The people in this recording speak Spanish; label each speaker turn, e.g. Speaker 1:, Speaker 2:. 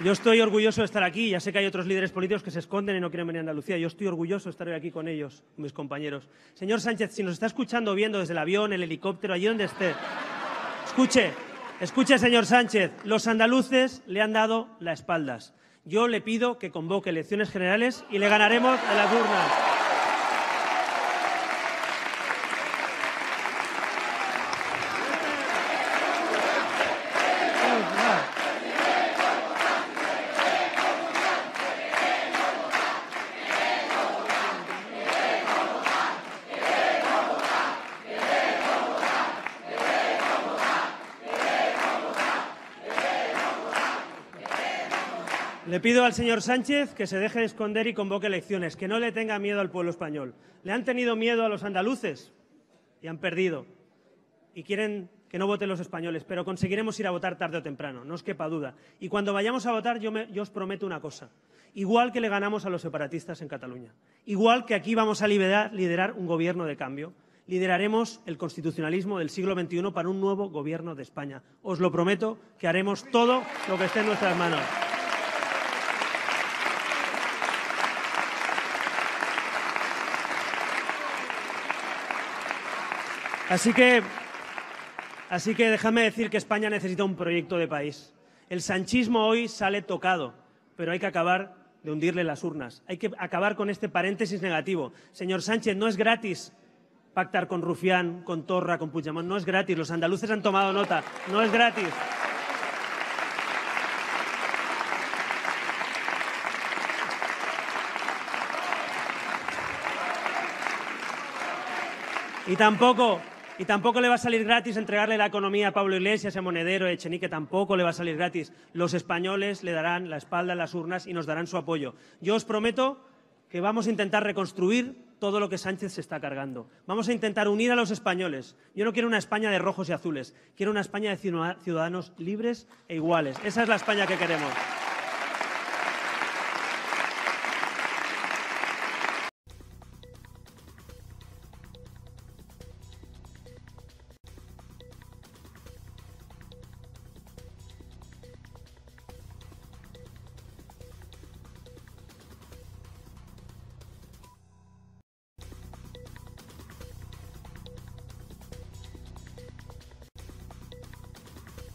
Speaker 1: Yo estoy orgulloso de estar aquí. Ya sé que hay otros líderes políticos que se esconden y no quieren venir a Andalucía. Yo estoy orgulloso de estar hoy aquí con ellos, mis compañeros. Señor Sánchez, si nos está escuchando viendo desde el avión, el helicóptero, allí donde esté, escuche, escuche, señor Sánchez. Los andaluces le han dado las espaldas. Yo le pido que convoque elecciones generales y le ganaremos a las urnas. Le pido al señor Sánchez que se deje de esconder y convoque elecciones, que no le tenga miedo al pueblo español. Le han tenido miedo a los andaluces y han perdido. Y quieren que no voten los españoles, pero conseguiremos ir a votar tarde o temprano, no os quepa duda. Y cuando vayamos a votar, yo, os prometo una cosa. Igual que le ganamos a los separatistas en Cataluña, igual que aquí vamos a liderar un gobierno de cambio, lideraremos el constitucionalismo del siglo XXI para un nuevo gobierno de España. Os lo prometo que haremos todo lo que esté en nuestras manos. Así que, así que déjame decir que España necesita un proyecto de país. El sanchismo hoy sale tocado, pero hay que acabar de hundirle las urnas. Hay que acabar con este paréntesis negativo. Señor Sánchez, no es gratis pactar con Rufián, con Torra, con Puigdemont. No es gratis. Los andaluces han tomado nota. No es gratis. Y tampoco, y tampoco le va a salir gratis entregarle la economía a Pablo Iglesias, a Monedero, a Echenique, tampoco le va a salir gratis. Los españoles le darán la espalda en las urnas y nos darán su apoyo. Yo os prometo que vamos a intentar reconstruir todo lo que Sánchez se está cargando. Vamos a intentar unir a los españoles. Yo no quiero una España de rojos y azules, quiero una España de ciudadanos libres e iguales. Esa es la España que queremos.